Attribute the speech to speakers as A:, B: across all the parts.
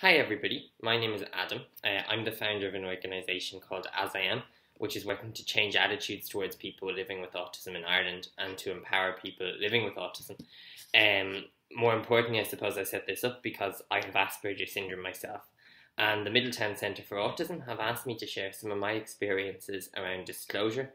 A: Hi, everybody. My name is Adam. Uh, I'm the founder of an organisation called As I Am, which is working to change attitudes towards people living with autism in Ireland and to empower people living with autism. Um, more importantly, I suppose I set this up because I have Asperger's syndrome myself. And the Middletown Centre for Autism have asked me to share some of my experiences around disclosure,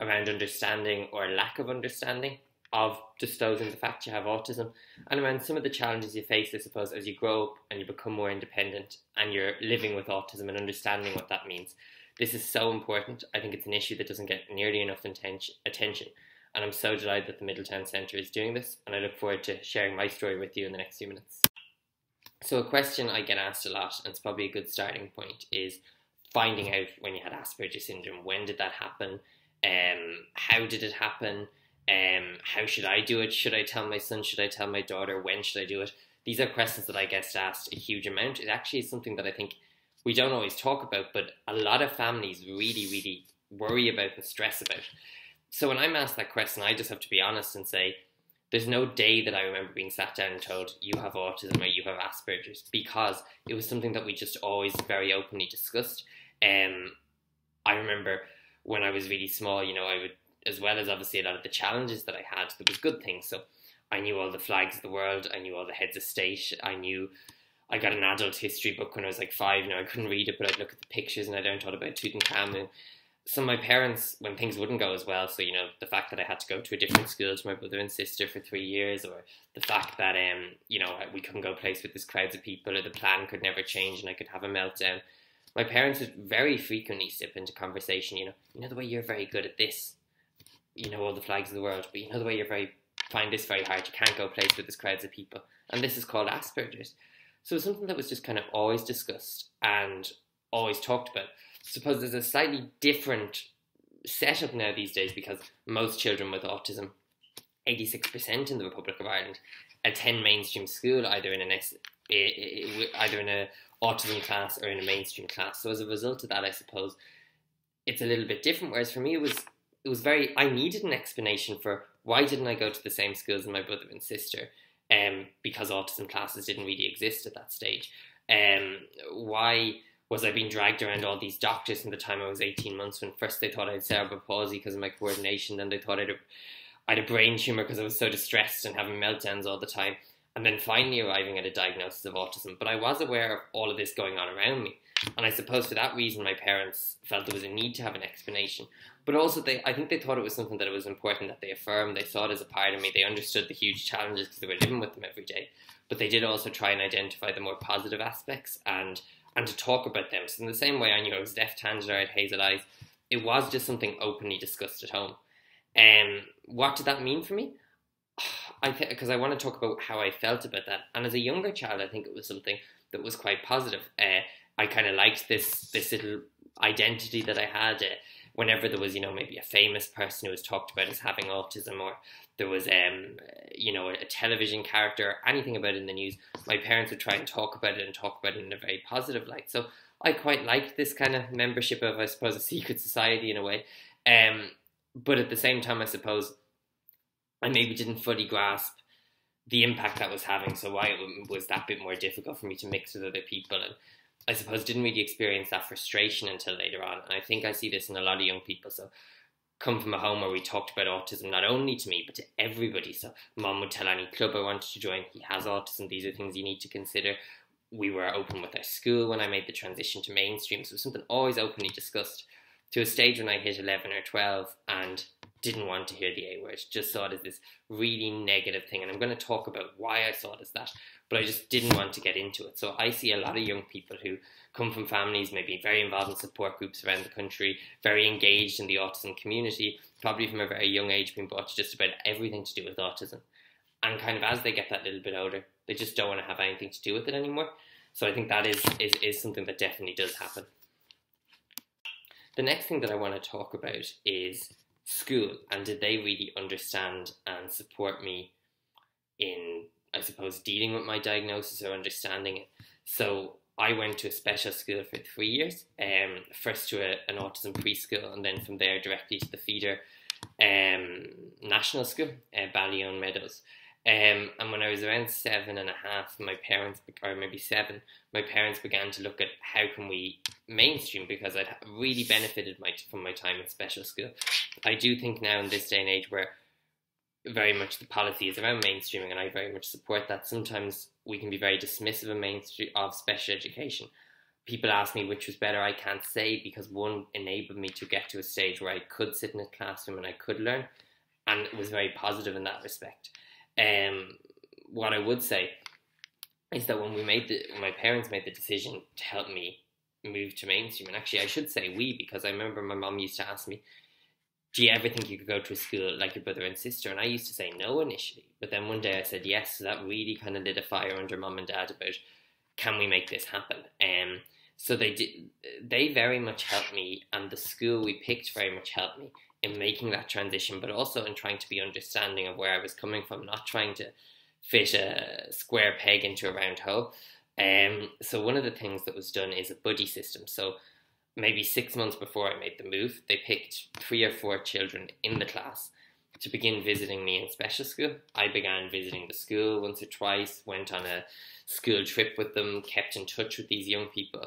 A: around understanding or lack of understanding, of disclosing the fact you have autism and around some of the challenges you face, I suppose, as you grow up and you become more independent and you're living with autism and understanding what that means. This is so important. I think it's an issue that doesn't get nearly enough attention. And I'm so delighted that the Middletown Centre is doing this, and I look forward to sharing my story with you in the next few minutes. So, a question I get asked a lot, and it's probably a good starting point, is finding out when you had Asperger's syndrome. When did that happen? Um, how did it happen? Um, how should I do it? Should I tell my son? Should I tell my daughter? When should I do it? These are questions that I get asked a huge amount. It actually is something that I think we don't always talk about, but a lot of families really, really worry about and stress about. So when I'm asked that question, I just have to be honest and say, there's no day that I remember being sat down and told you have autism or you have Asperger's because it was something that we just always very openly discussed. Um, I remember when I was really small, you know, I would as well as obviously a lot of the challenges that I had, there was good things. So I knew all the flags of the world, I knew all the heads of state, I knew I got an adult history book when I was like five. Now I couldn't read it, but I'd look at the pictures and I learned all about Tutankhamun. So my parents, when things wouldn't go as well, so you know the fact that I had to go to a different school to my brother and sister for three years, or the fact that um you know we couldn't go place with this crowds of people, or the plan could never change and I could have a meltdown. My parents would very frequently step into conversation. You know, you know the way you're very good at this you know all the flags of the world, but you know the way you're very find this very hard. You can't go places with this crowds of people, and this is called Asperger's. So it's something that was just kind of always discussed and always talked about. Suppose there's a slightly different setup now these days because most children with autism, 86% in the Republic of Ireland, attend mainstream school either in an ex, either in a autism class or in a mainstream class. So as a result of that, I suppose it's a little bit different. Whereas for me, it was it was very I needed an explanation for why didn't I go to the same schools as my brother and sister, um, because autism classes didn't really exist at that stage. Um, why was I being dragged around all these doctors from the time I was 18 months when first they thought I had cerebral palsy because of my coordination, then they thought I'd a, I had a brain tumor because I was so distressed and having meltdowns all the time, and then finally arriving at a diagnosis of autism. But I was aware of all of this going on around me. And I suppose for that reason, my parents felt there was a need to have an explanation. But also, they I think they thought it was something that it was important that they affirmed. They saw it as a part of me. They understood the huge challenges because they were living with them every day. But they did also try and identify the more positive aspects and and to talk about them. So in the same way, I knew I was left-handed, I had hazel eyes. It was just something openly discussed at home. And um, what did that mean for me? I because I want to talk about how I felt about that. And as a younger child, I think it was something that was quite positive. Uh, I kind of liked this this little identity that I had. Uh, whenever there was, you know, maybe a famous person who was talked about as having autism, or there was, um, you know, a television character, or anything about it in the news, my parents would try and talk about it and talk about it in a very positive light. So I quite liked this kind of membership of, I suppose, a secret society in a way. Um, but at the same time, I suppose I maybe didn't fully grasp the impact that was having. So why it was that bit more difficult for me to mix with other people and I suppose didn't really experience that frustration until later on. And I think I see this in a lot of young people. So come from a home where we talked about autism not only to me but to everybody. So mom would tell any club I wanted to join, he has autism. These are things you need to consider. We were open with our school when I made the transition to mainstream. So something always openly discussed to a stage when I hit 11 or 12 and didn't want to hear the A word, just saw it as this really negative thing. And I'm going to talk about why I saw it as that, but I just didn't want to get into it. So I see a lot of young people who come from families maybe very involved in support groups around the country, very engaged in the autism community, probably from a very young age being brought to just about everything to do with autism. And kind of as they get that little bit older, they just don't want to have anything to do with it anymore. So I think that is, is, is something that definitely does happen. The next thing that I want to talk about is school and did they really understand and support me in I suppose dealing with my diagnosis or understanding it. So I went to a special school for three years, um, first to a, an autism preschool and then from there directly to the feeder um, national school, uh, Ballyonmeadows. Um, and when I was around seven and a half, my parents, or maybe seven, my parents began to look at how can we mainstream because I'd really benefited my, from my time in special school. I do think now in this day and age where very much the policy is around mainstreaming, and I very much support that. Sometimes we can be very dismissive of mainstream of special education. People ask me which was better. I can't say because one enabled me to get to a stage where I could sit in a classroom and I could learn, and it was very positive in that respect. Um, what I would say is that when we made the, my parents made the decision to help me move to mainstream, and actually I should say we because I remember my mom used to ask me, "Do you ever think you could go to a school like your brother and sister?" And I used to say no initially, but then one day I said yes. So that really kind of lit a fire under mom and dad about can we make this happen. Um, so they did. They very much helped me, and the school we picked very much helped me in making that transition, but also in trying to be understanding of where I was coming from, not trying to fit a square peg into a round hole. Um, so one of the things that was done is a buddy system. So maybe six months before I made the move, they picked three or four children in the class to begin visiting me in special school. I began visiting the school once or twice, went on a school trip with them, kept in touch with these young people.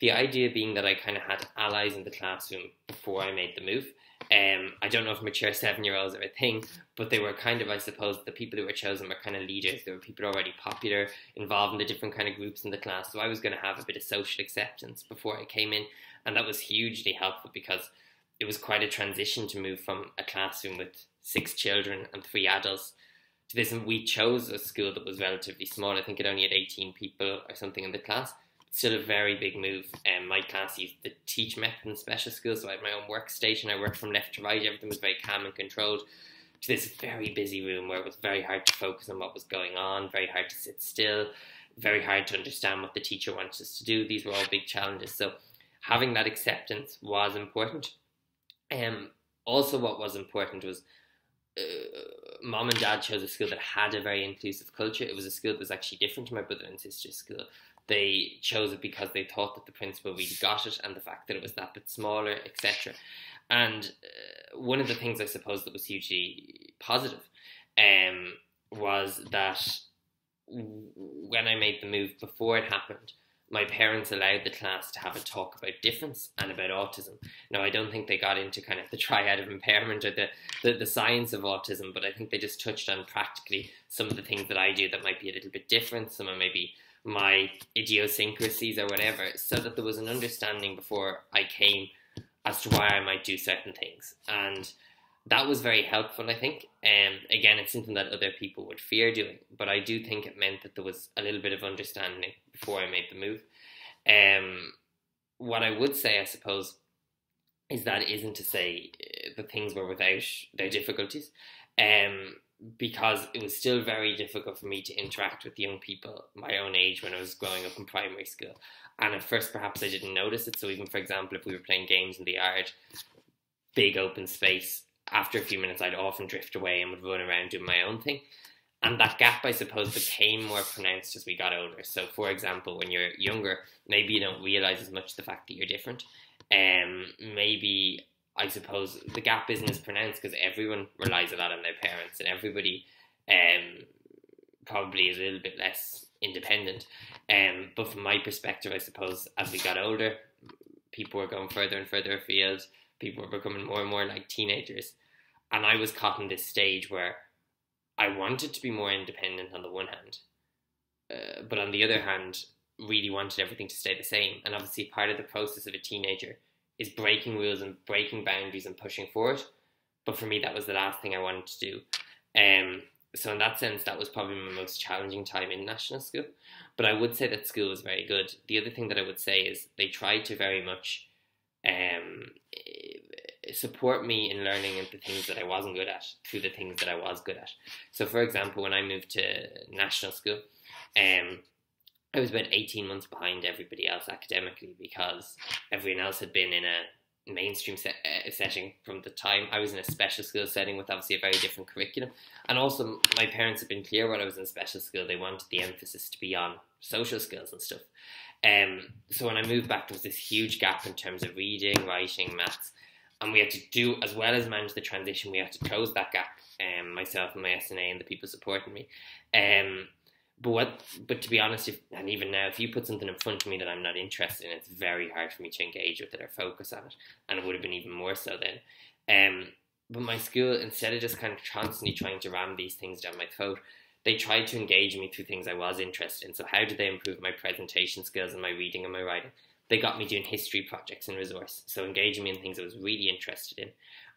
A: The idea being that I kind of had allies in the classroom before I made the move. Um, I don't know if mature seven year olds are a thing, but they were kind of, I suppose, the people who were chosen were kind of leaders. There were people already popular, involved in the different kind of groups in the class. So I was going to have a bit of social acceptance before I came in, and that was hugely helpful because it was quite a transition to move from a classroom with six children and three adults to this. And we chose a school that was relatively small. I think it only had 18 people or something in the class still a very big move. Um, my class used the TEACCH method in special school, so I had my own workstation. I worked from left to right. Everything was very calm and controlled. To this very busy room where it was very hard to focus on what was going on, very hard to sit still, very hard to understand what the teacher wants us to do. These were all big challenges. So having that acceptance was important. Um, also, what was important was uh, mom and dad chose a school that had a very inclusive culture. It was a school that was actually different to my brother and sister's school they chose it because they thought that the principal really got it and the fact that it was that bit smaller, etc. And uh, one of the things I suppose that was hugely positive um, was that when I made the move before it happened, my parents allowed the class to have a talk about difference and about autism. Now, I don't think they got into kind of the triad of impairment or the, the, the, science of autism, but I think they just touched on practically some of the things that I do that might be a little bit different. Some of maybe my idiosyncrasies or whatever, so that there was an understanding before I came as to why I might do certain things. And that was very helpful, I think. Um, again, it's something that other people would fear doing, but I do think it meant that there was a little bit of understanding before I made the move. Um, what I would say, I suppose, is that isn't to say uh, that things were without their difficulties. Um, because it was still very difficult for me to interact with young people my own age when I was growing up in primary school. And at first, perhaps I didn't notice it. So, even for example, if we were playing games in the yard, big open space, after a few minutes, I'd often drift away and would run around doing my own thing. And that gap, I suppose, became more pronounced as we got older. So, for example, when you're younger, maybe you don't realize as much the fact that you're different. Um, maybe I suppose the gap isn't as pronounced because everyone relies a lot on their parents and everybody um, probably is a little bit less independent. Um, but from my perspective, I suppose as we got older, people were going further and further afield. People were becoming more and more like teenagers. And I was caught in this stage where I wanted to be more independent on the one hand, uh, but on the other hand, really wanted everything to stay the same. And obviously, part of the process of a teenager is breaking rules and breaking boundaries and pushing forward. But for me, that was the last thing I wanted to do. Um, so in that sense, that was probably my most challenging time in national school. But I would say that school was very good. The other thing that I would say is they tried to very much um, support me in learning into things that I wasn't good at through the things that I was good at. So, for example, when I moved to national school, um, I was about 18 months behind everybody else academically because everyone else had been in a mainstream set, uh, setting from the time I was in a special school setting with obviously a very different curriculum. And also, my parents had been clear when I was in special school, they wanted the emphasis to be on social skills and stuff. Um, so when I moved back, there was this huge gap in terms of reading, writing, maths. And we had to do as well as manage the transition. We had to close that gap. Um, myself and my SNA and the people supporting me. Um, but what? But to be honest, if, and even now, if you put something in front of me that I'm not interested in, it's very hard for me to engage with it or focus on it, and it would have been even more so then. Um, but my school, instead of just kind of constantly trying to ram these things down my throat, they tried to engage me through things I was interested in. So how did they improve my presentation skills and my reading and my writing? They got me doing history projects and resource, so engaging me in things I was really interested in,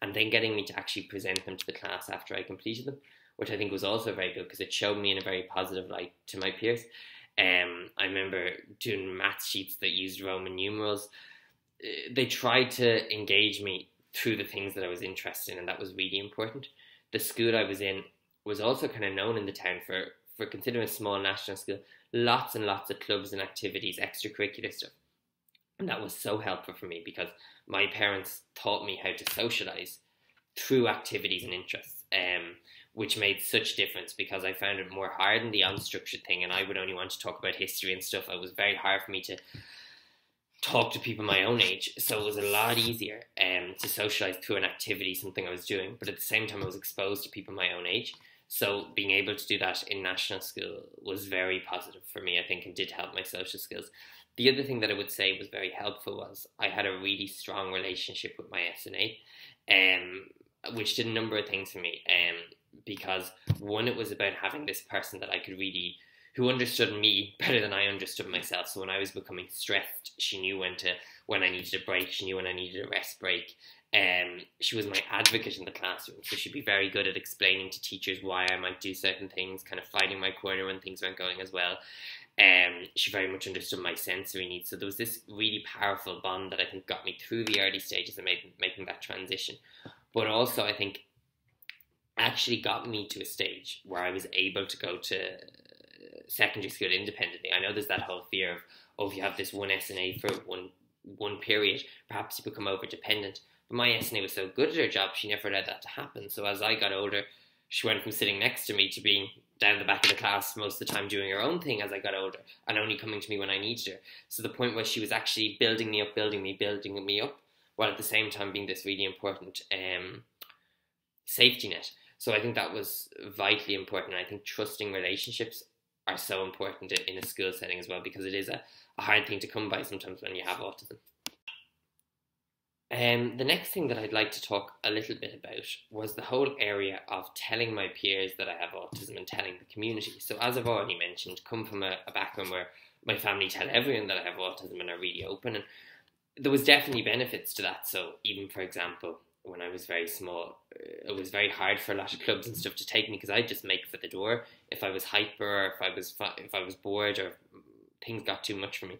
A: and then getting me to actually present them to the class after I completed them, which I think was also very good because it showed me in a very positive light to my peers. Um, I remember doing math sheets that used Roman numerals. Uh, they tried to engage me through the things that I was interested in, and that was really important. The school I was in was also kind of known in the town for, for considering a small national school, lots and lots of clubs and activities, extracurricular stuff. And that was so helpful for me because my parents taught me how to socialize through activities and interests, um, which made such difference because I found it more hard than the unstructured thing, and I would only want to talk about history and stuff. It was very hard for me to talk to people my own age, so it was a lot easier um, to socialize through an activity, something I was doing. But at the same time, I was exposed to people my own age, so being able to do that in national school was very positive for me, I think, and did help my social skills. The other thing that I would say was very helpful was I had a really strong relationship with my SNA, um, which did a number of things for me. Um, because one, it was about having this person that I could really who understood me better than I understood myself. So when I was becoming stressed, she knew when to when I needed a break. She knew when I needed a rest break. Um, she was my advocate in the classroom, so she'd be very good at explaining to teachers why I might do certain things, kind of fighting my corner when things weren't going as well. Um, she very much understood my sensory needs, so there was this really powerful bond that I think got me through the early stages of making making that transition. But also, I think actually got me to a stage where I was able to go to secondary school independently. I know there's that whole fear of, oh, if you have this one SNA for one one period, perhaps you become over dependent. But my SNA was so good at her job, she never allowed that to happen. So as I got older, she went from sitting next to me to being down the back of the class most of the time doing her own thing as I got older and only coming to me when I needed her. So the point was she was actually building me up, building me, building me up, while at the same time being this really important um, safety net. So I think that was vitally important. I think trusting relationships are so important in a school setting as well because it is a, a hard thing to come by sometimes when you have autism. Um, the next thing that I'd like to talk a little bit about was the whole area of telling my peers that I have autism and telling the community. So, as I've already mentioned, come from a, a background where my family tell everyone that I have autism and are really open, and there was definitely benefits to that. So, even for example, when I was very small, it was very hard for a lot of clubs and stuff to take me because I'd just make for the door if I was hyper or if I was if I was bored or things got too much for me.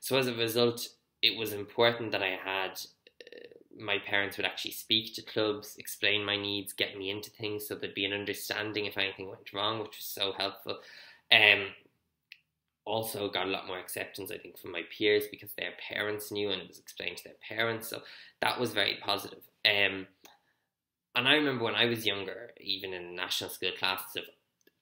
A: So as a result, it was important that I had uh, my parents would actually speak to clubs, explain my needs, get me into things, so there'd be an understanding if anything went wrong, which was so helpful. Um, also got a lot more acceptance, I think, from my peers because their parents knew and it was explained to their parents. So that was very positive. Um, and I remember when I was younger, even in national school classes, of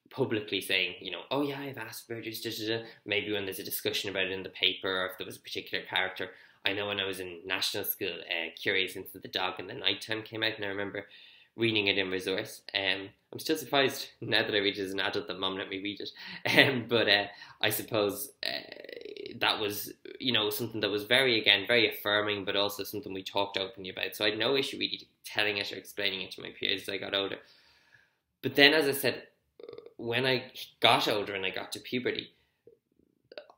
A: publicly saying, you know, oh yeah, I have Asperger's, da, da, da. maybe when there's a discussion about it in the paper or if there was a particular character. I know when I was in national school, uh, Curious Incident of the Dog in the Nighttime came out, and I remember reading it in resource. Um, I'm still surprised now that I read it as an adult that mom let me read it. Um, but uh, I suppose uh, that was, you know, something that was very, again, very affirming, but also something we talked openly about. So I had no issue really telling it or explaining it to my peers as I got older. But then, as I said, when I got older and I got to puberty,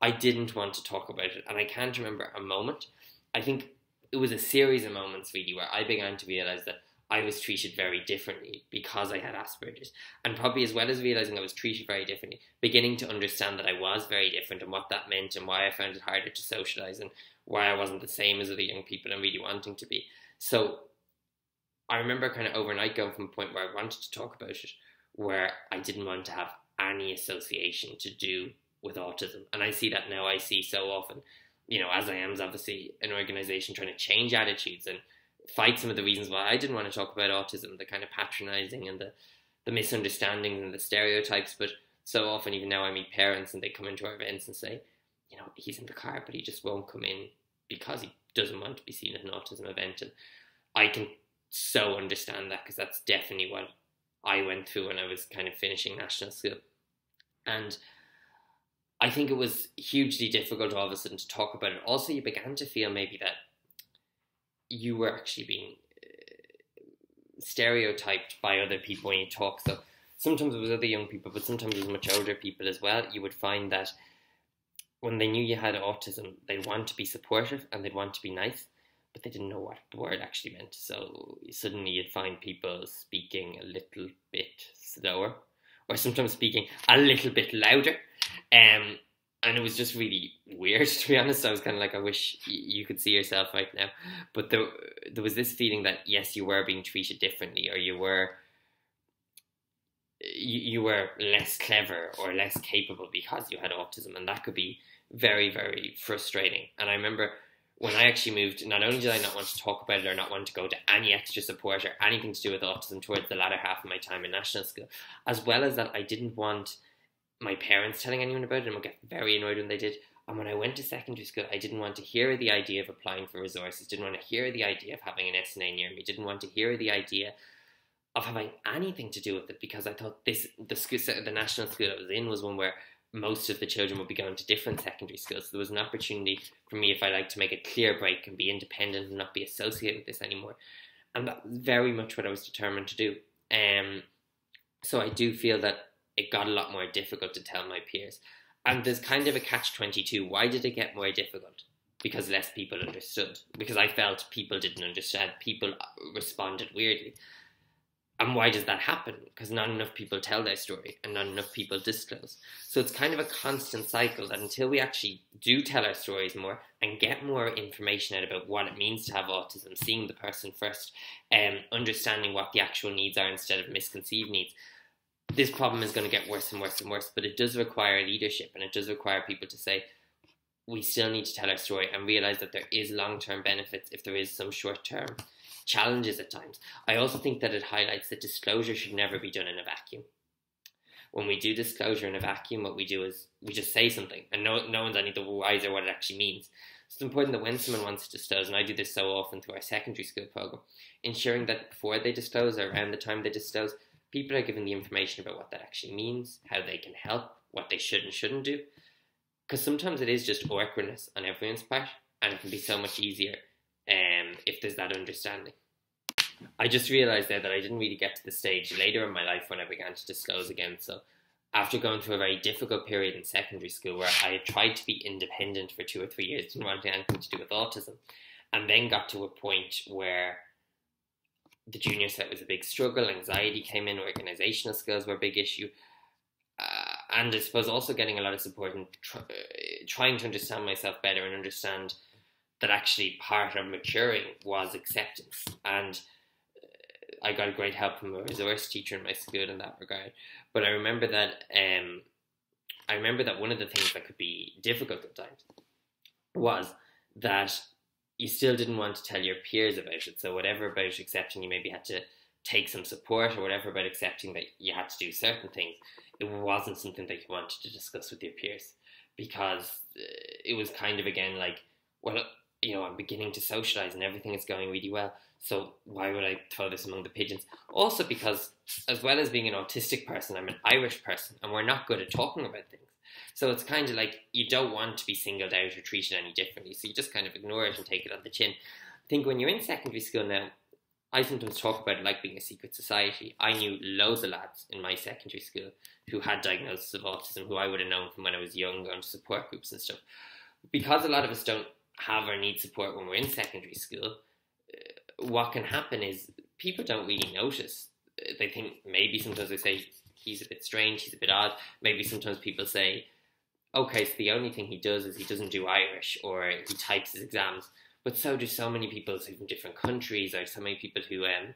A: I didn't want to talk about it. And I can't remember a moment. I think it was a series of moments really where I began to realize that I was treated very differently because I had Asperger's. And probably as well as realizing I was treated very differently, beginning to understand that I was very different and what that meant and why I found it harder to socialize and why I wasn't the same as other young people and really wanting to be. So I remember kind of overnight going from a point where I wanted to talk about it, where I didn't want to have any association to do with autism. And I see that now, I see so often, you know, as I am, as obviously an organization trying to change attitudes and fight some of the reasons why I didn't want to talk about autism, the kind of patronizing and the, the misunderstandings and the stereotypes. But so often, even now, I meet parents and they come into our events and say, you know, he's in the car, but he just won't come in because he doesn't want to be seen at an autism event. And I can so understand that because that's definitely what I went through when I was kind of finishing national school. And I think it was hugely difficult all of a sudden to talk about it. Also, you began to feel maybe that you were actually being uh, stereotyped by other people when you talk. So sometimes it was other young people, but sometimes it was much older people as well. You would find that when they knew you had autism, they'd want to be supportive and they'd want to be nice, but they didn't know what the word actually meant. So suddenly you'd find people speaking a little bit slower, or sometimes speaking a little bit louder. Um, and it was just really weird to be honest. I was kind of like, I wish you could see yourself right now, but there there was this feeling that yes, you were being treated differently, or you were you, you were less clever or less capable because you had autism, and that could be very very frustrating. And I remember when I actually moved, not only did I not want to talk about it or not want to go to any extra support or anything to do with autism towards the latter half of my time in national school, as well as that I didn't want my parents telling anyone about it and would get very annoyed when they did. And when I went to secondary school, I didn't want to hear the idea of applying for resources, didn't want to hear the idea of having an SNA near me, didn't want to hear the idea of having anything to do with it because I thought this the school the national school I was in was one where most of the children would be going to different secondary schools. So there was an opportunity for me if I like to make a clear break and be independent and not be associated with this anymore. And that was very much what I was determined to do. Um so I do feel that it got a lot more difficult to tell my peers. And there's kind of a catch 22. Why did it get more difficult? Because less people understood. Because I felt people didn't understand. People responded weirdly. And why does that happen? Because not enough people tell their story and not enough people disclose. So it's kind of a constant cycle that until we actually do tell our stories more and get more information out about what it means to have autism, seeing the person first, um, understanding what the actual needs are instead of misconceived needs, this problem is going to get worse and worse and worse. But it does require leadership and it does require people to say, we still need to tell our story and realize that there is long term benefits if there is some short term challenges at times. I also think that it highlights that disclosure should never be done in a vacuum. When we do disclosure in a vacuum, what we do is we just say something and no, no one's any the wiser what it actually means. It's important that when someone wants to disclose, and I do this so often through our secondary school program, ensuring that before they disclose or around the time they disclose, people are given the information about what that actually means, how they can help, what they should and shouldn't do. Because sometimes it is just awkwardness on everyone's part, and it can be so much easier if there's that understanding. I just realised there that I didn't really get to the stage later in my life when I began to disclose again. So, after going through a very difficult period in secondary school where I had tried to be independent for two or three years, didn't want anything to do with autism, and then got to a point where the Junior Cert was a big struggle. Anxiety came in, organizational skills were a big issue. Uh, and I suppose also getting a lot of support and tr- uh, trying to understand myself better and understand that actually part of maturing was acceptance. And uh, I got great help from a resource teacher in my school in that regard. But I remember that um, I remember that one of the things that could be difficult at times was that you still didn't want to tell your peers about it. So whatever about accepting, you maybe had to take some support or whatever about accepting that you had to do certain things. It wasn't something that you wanted to discuss with your peers because uh, it was kind of again like, well, you know, I'm beginning to socialize and everything is going really well. So why would I throw this among the pigeons? Also because as well as being an autistic person, I'm an Irish person and we're not good at talking about things. So it's kind of like you don't want to be singled out or treated any differently. So you just kind of ignore it and take it on the chin. I think when you're in secondary school now, I sometimes talk about it like being a secret society. I knew loads of lads in my secondary school who had diagnosis of autism, who I would have known from when I was young, going to support groups and stuff. Because a lot of us don't have or need support when we're in secondary school, uh, what can happen is people don't really notice. They think maybe sometimes they say he's a bit strange, he's a bit odd. Maybe sometimes people say, okay, so the only thing he does is he doesn't do Irish or he types his exams. But so do so many people from different countries or so many people who um,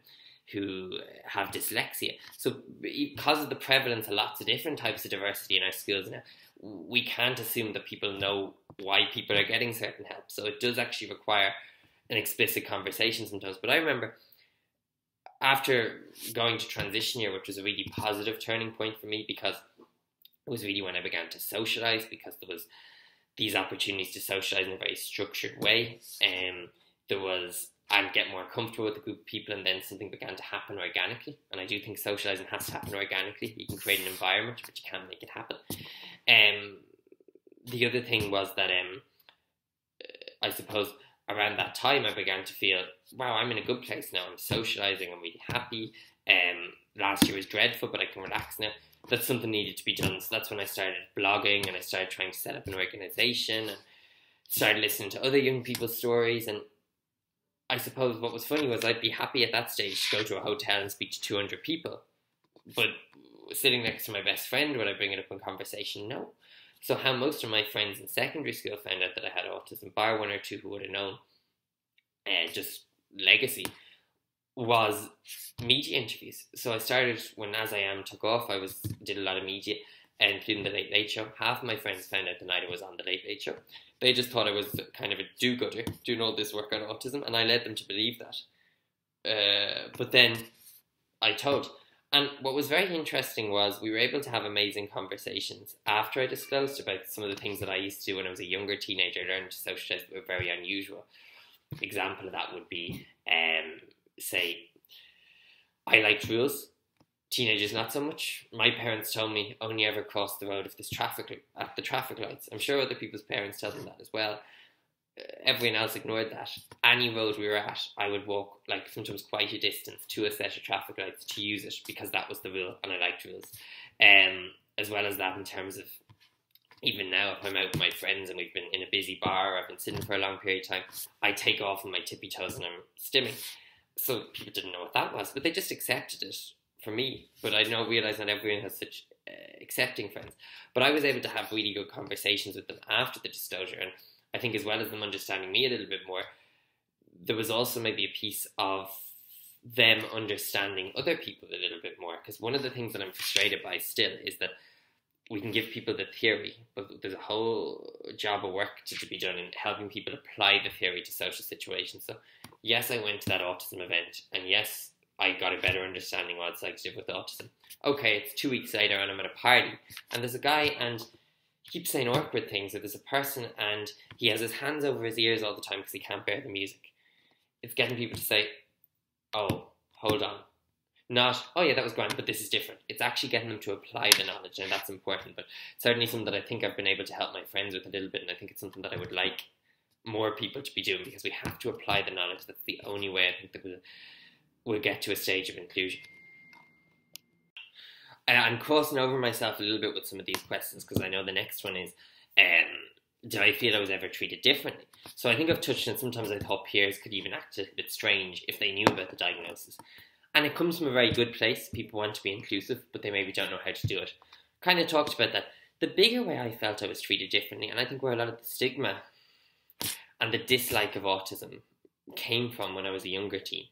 A: who have dyslexia. So because of the prevalence of lots of different types of diversity in our schools now, we can't assume that people know why people are getting certain help. So it does actually require an explicit conversation sometimes. But I remember after going to transition year, which was a really positive turning point for me because it was really when I began to socialize because there was these opportunities to socialize in a very structured way. Um, there was and get more comfortable with a group of people, and then something began to happen organically. And I do think socializing has to happen organically. You can create an environment, but you can't make it happen. Um, the other thing was that um, I suppose around that time I began to feel, wow, I'm in a good place now. I'm socializing. I'm really happy. Um, last year was dreadful, but I can relax now. That something needed to be done. So that's when I started blogging and I started trying to set up an organization and started listening to other young people's stories. And I suppose what was funny was I'd be happy at that stage to go to a hotel and speak to 200 people. But sitting next to my best friend, would I bring it up in conversation? No. So how most of my friends in secondary school found out that I had autism, bar one or two who would have known, and uh, just legacy, was media interviews. So I started when As I Am took off. I was did a lot of media, including the Late Late Show. Half of my friends found out the night I was on the Late Late Show. They just thought I was kind of a do-gooder doing all this work on autism, and I led them to believe that. Uh, but then I told. And what was very interesting was we were able to have amazing conversations after I disclosed about some of the things that I used to do when I was a younger teenager, I learned to socialize that were very unusual. Example of that would be um, say, I liked rules. Teenagers, not so much. My parents told me only ever cross the road if there's traffic at the traffic lights. I'm sure other people's parents tell them that as well. Everyone else ignored that. Any road we were at, I would walk like sometimes quite a distance to a set of traffic lights to use it because that was the rule and I liked rules. Um, as well as that, in terms of even now, if I'm out with my friends and we've been in a busy bar or I've been sitting for a long period of time, I take off on my tippy toes and I'm stimming so people didn't know what that was, but they just accepted it for me. But I don't realize not everyone has such uh, accepting friends. But I was able to have really good conversations with them after the disclosure, and I think as well as them understanding me a little bit more, there was also maybe a piece of them understanding other people a little bit more. Because one of the things that I'm frustrated by still is that we can give people the theory, but there's a whole job of work to, to be done in helping people apply the theory to social situations. So yes, I went to that autism event, and yes, I got a better understanding of what it's like to live with autism. Okay, it's two weeks later, and I'm at a party, and there's a guy, and he keeps saying awkward things. Or there's a person, and he has his hands over his ears all the time because he can't bear the music. It's getting people to say, "Oh, hold on." Not, oh yeah, that was grand, but this is different. It's actually getting them to apply the knowledge, and that's important. But certainly something that I think I've been able to help my friends with a little bit, and I think it's something that I would like more people to be doing because we have to apply the knowledge. That's the only way I think that we'll, we'll get to a stage of inclusion. I'm crossing over myself a little bit with some of these questions because I know the next one is um, I feel I was ever treated differently? So I think I've touched on sometimes I thought peers could even act a bit strange if they knew about the diagnosis. And it comes from a very good place. People want to be inclusive, but they maybe don't know how to do it. Kind of talked about that. The bigger way I felt I was treated differently, and I think where a lot of the stigma and the dislike of autism came from when I was a younger teen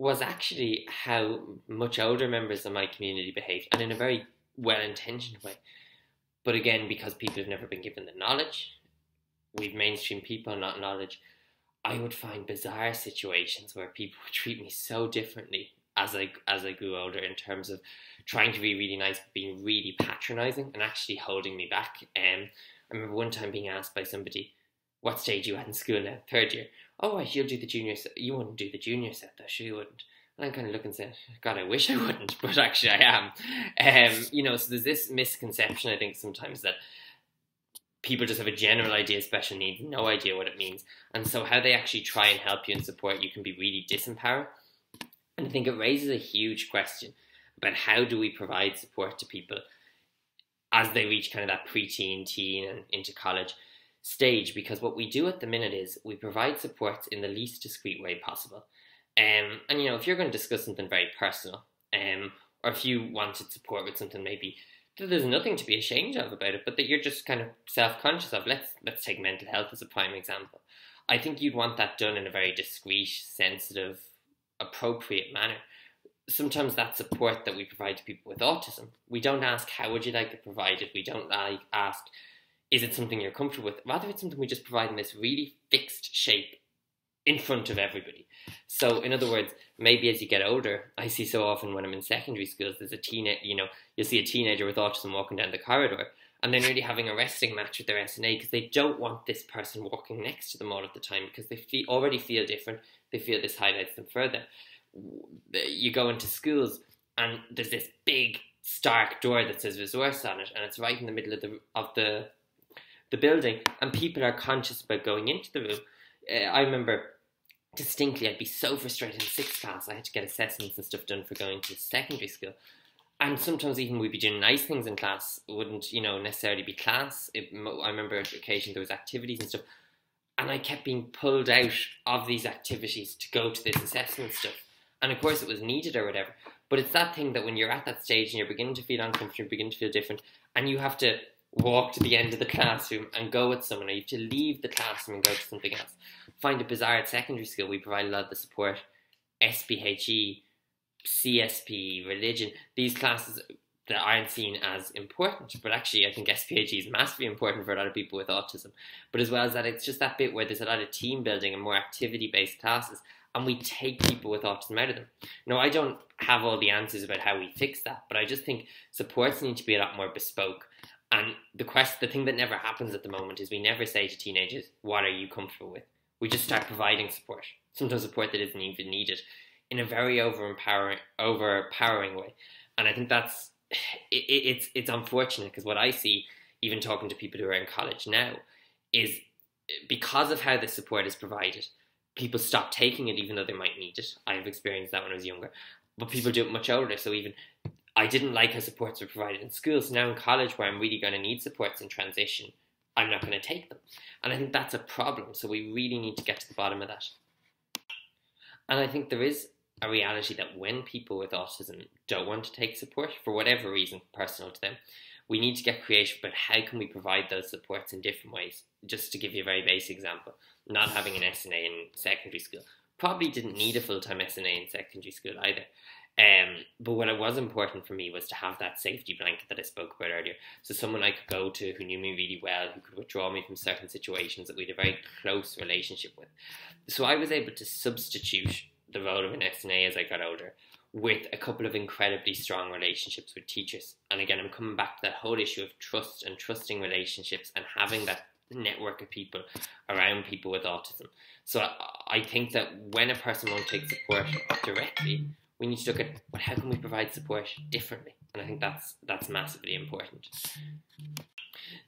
A: was actually how much older members of my community behaved, and in a very well intentioned way. But again, because people have never been given the knowledge, we've mainstream people, not knowledge. I would find bizarre situations where people would treat me so differently as I as I grew older in terms of trying to be really nice, but being really patronising and actually holding me back. Um, I remember one time being asked by somebody, what stage you at in school now? Third year. Oh, you'll do the Junior Cert. You wouldn't do the Junior Cert, though. Sure, you wouldn't. And I'm kind of looking saying, God, I wish I wouldn't, but actually I am. Um, you know, so there's this misconception, I think, sometimes that people just have a general idea of special needs, no idea what it means. And so how they actually try and help you and support you can be really disempowered. And I think it raises a huge question about how do we provide support to people as they reach kind of that preteen, teen, and into college stage because what we do at the minute is we provide supports in the least discreet way possible. Um, and you know, if you're going to discuss something very personal, um, or if you wanted support with something maybe that there's nothing to be ashamed of about it, but that you're just kind of self-conscious of. Let's let's take mental health as a prime example. I think you'd want that done in a very discreet, sensitive, appropriate manner. Sometimes that support that we provide to people with autism, we don't ask how would you like to provide it provided. We don't like ask is it something you're comfortable with? Rather, it's something we just provide in this really fixed shape in front of everybody. So, in other words, maybe as you get older, I see so often when I'm in secondary schools, there's a teenager, you know, you'll see a teenager with autism walking down the corridor, and they're nearly having a wrestling match with their SNA because they don't want this person walking next to them all of the time because they already feel different. They feel this highlights them further. You go into schools and there's this big stark door that says resource on it, and it's right in the middle of the of the the building, and people are conscious about going into the room. Uh, I remember distinctly, I'd be so frustrated in sixth class. I had to get assessments and stuff done for going to secondary school, and sometimes even we'd be doing nice things in class. It wouldn't you know necessarily be class. It, I remember occasion there was activities and stuff, and I kept being pulled out of these activities to go to this assessment stuff. And of course, it was needed or whatever. But it's that thing that when you're at that stage and you're beginning to feel uncomfortable, begin to feel different, and you have to walk to the end of the classroom and go with someone, or you have to leave the classroom and go to something else. Find it bizarre at secondary school, we provide a lot of the support, SPHE, CSPE, religion, these classes that aren't seen as important, but actually I think SPHE is massively important for a lot of people with autism. But as well as that, it's just that bit where there's a lot of team building and more activity based classes, and we take people with autism out of them. No, I don't have all the answers about how we fix that, but I just think supports need to be a lot more bespoke. And the quest, the thing that never happens at the moment is we never say to teenagers, "What are you comfortable with?" We just start providing support. Sometimes support that isn't even needed, in a very over empowering, overpowering way. And I think that's it, it's it's unfortunate because what I see, even talking to people who are in college now, is because of how the support is provided people stop taking it even though they might need it. I've experienced that when I was younger. But people do it much older. So even I didn't like how supports were provided in school. So now in college where I'm really going to need supports in transition, I'm not going to take them. And I think that's a problem. So we really need to get to the bottom of that. And I think there is a reality that when people with autism don't want to take support, for whatever reason personal to them, we need to get creative about how can we provide those supports in different ways. Just to give you a very basic example, not having an SNA in secondary school probably didn't need a full time SNA in secondary school either. Um, but what was important for me was to have that safety blanket that I spoke about earlier. So someone I could go to who knew me really well, who could withdraw me from certain situations that we had a very close relationship with. So I was able to substitute the role of an SNA as I got older with a couple of incredibly strong relationships with teachers. And again, I'm coming back to that whole issue of trust and trusting relationships and having that network of people around people with autism. So I think that when a person won't take support directly, we need to look at well, how can we provide support differently, and I think that's that's massively important.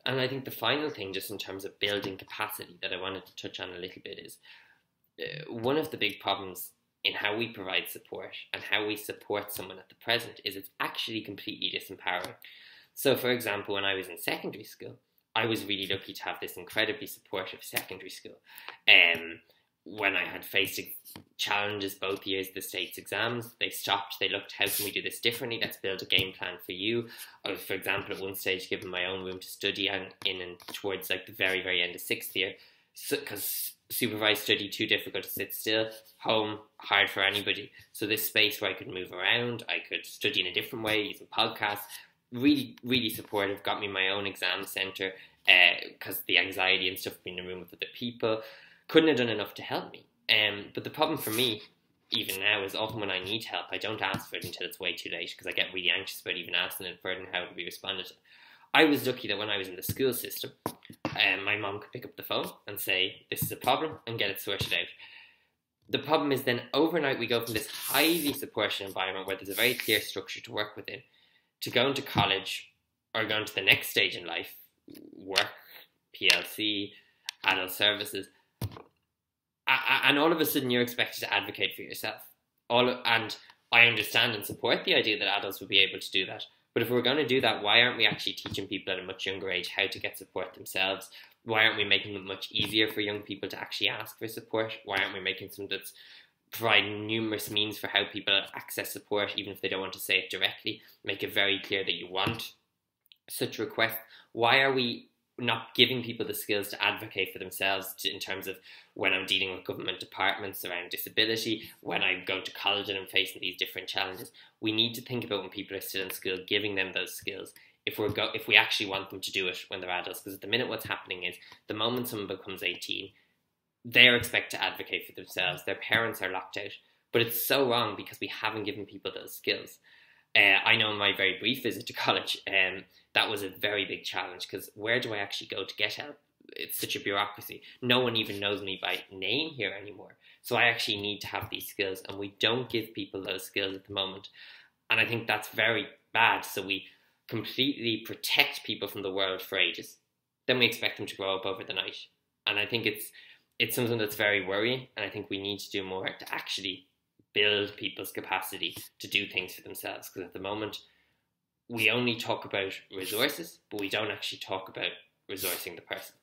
A: And I think the final thing, just in terms of building capacity, that I wanted to touch on a little bit is uh, one of the big problems in how we provide support and how we support someone at the present is it's actually completely disempowering. So, for example, when I was in secondary school, I was really lucky to have this incredibly supportive secondary school. Um, when I had faced challenges both years the state's exams, they stopped. They looked, how can we do this differently? Let's build a game plan for you. I was, for example, at one stage given my own room to study and in and towards like the very, very end of sixth year, because so, supervised study too difficult to sit still. Home hard for anybody. So this space where I could move around, I could study in a different way using podcasts. Really, really supportive. Got me my own exam center because uh, the anxiety and stuff being in the room with other people couldn't have done enough to help me. Um, but the problem for me, even now, is often when I need help, I don't ask for it until it's way too late because I get really anxious about even asking it for it and how it will be responded to. I was lucky that when I was in the school system, um, my mom could pick up the phone and say, This is a problem, and get it sorted out. The problem is then overnight we go from this highly supportive environment where there's a very clear structure to work within to going to college or going to the next stage in life, work, PLC, adult services, and all of a sudden you're expected to advocate for yourself. All and I understand and support the idea that adults will be able to do that. But if we're going to do that, why aren't we actually teaching people at a much younger age how to get support themselves? Why aren't we making it much easier for young people to actually ask for support? Why aren't we making some that's providing numerous means for how people access support, even if they don't want to say it directly? Make it very clear that you want such requests. Why are we not giving people the skills to advocate for themselves to, in terms of when I'm dealing with government departments around disability, when I go to college and I'm facing these different challenges. We need to think about when people are still in school, giving them those skills. If we're go, if we actually want them to do it when they're adults, because at the minute what's happening is the moment someone becomes 18, they're expected to advocate for themselves. Their parents are locked out, but it's so wrong because we haven't given people those skills. Uh, I know in my very brief visit to college, um, that was a very big challenge because where do I actually go to get help? It's such a bureaucracy. No one even knows me by name here anymore. So I actually need to have these skills, and we don't give people those skills at the moment. And I think that's very bad. So we completely protect people from the world for ages. Then we expect them to grow up over the night. And I think it's it's something that's very worrying, and I think we need to do more to actually build people's capacity to do things for themselves. Because at the moment, we only talk about resources, but we don't actually talk about resourcing the person.